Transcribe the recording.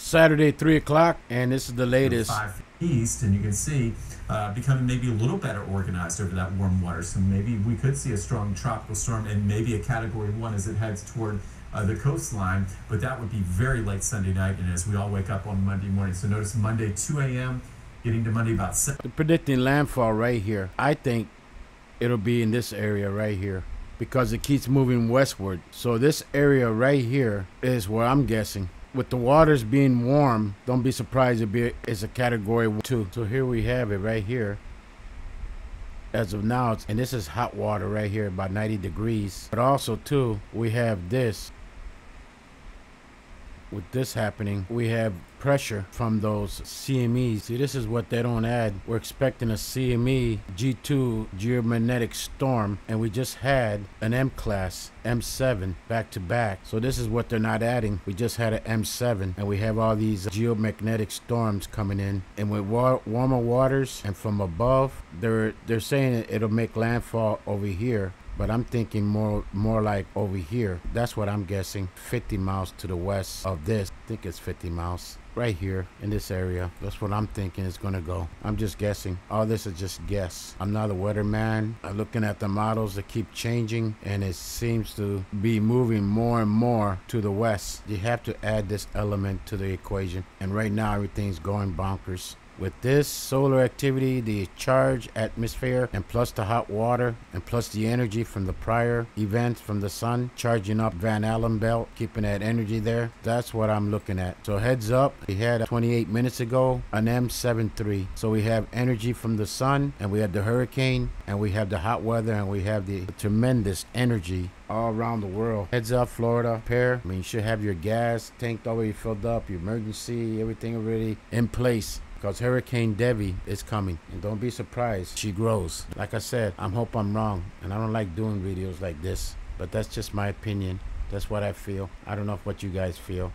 Saturday, 3 o'clock, and this is the latest. Five east, and you can see uh, becoming maybe a little better organized over that warm water. So maybe we could see a strong tropical storm and maybe a category one as it heads toward uh, the coastline. But that would be very late Sunday night, and as we all wake up on Monday morning. So notice Monday 2 a.m. getting to Monday about 7. They're predicting landfall right here. I think it'll be in this area right here because it keeps moving westward. So this area right here is where I'm guessing. With the waters being warm, don't be surprised if it is a category two. So here we have it right here. As of now, and this is hot water right here, about 90 degrees. But also too, we have this with this happening, we have pressure from those CMEs. See, this is what they don't add. We're expecting a CME G2 geomagnetic storm, and we just had an M class M7 back to back. So this is what they're not adding. We just had an M7, and we have all these geomagnetic storms coming in, and with war warmer waters and from above, they're they're saying it'll make landfall over here but I'm thinking more more like over here. That's what I'm guessing. 50 miles to the west of this. I think it's 50 miles right here in this area. That's what I'm thinking is going to go. I'm just guessing. All this is just guess. I'm not a weatherman. I'm looking at the models that keep changing and it seems to be moving more and more to the west. You have to add this element to the equation. And right now everything's going bonkers. With this solar activity, the charged atmosphere, and plus the hot water, and plus the energy from the prior events from the sun, charging up Van Allen belt, keeping that energy there, that's what I'm looking at. So heads up, we had 28 minutes ago an M73. So we have energy from the sun, and we have the hurricane, and we have the hot weather, and we have the tremendous energy all around the world. Heads up, Florida. Pair. I mean, you should have your gas tank already filled up, your emergency, everything already in place because Hurricane Debby is coming. And don't be surprised, she grows. Like I said, I hope I'm wrong, and I don't like doing videos like this, but that's just my opinion. That's what I feel. I don't know what you guys feel.